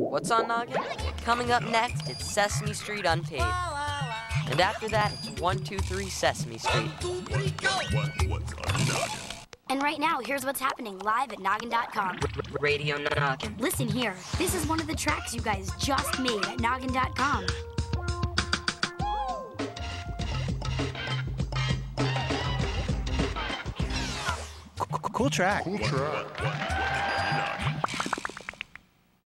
What's on Noggin? Coming up next, it's Sesame Street Unpaved. And after that, it's 123 Sesame Street. And right now, here's what's happening live at noggin.com. Radio Noggin. Listen here. This is one of the tracks you guys just made at noggin.com. Cool track. Cool track.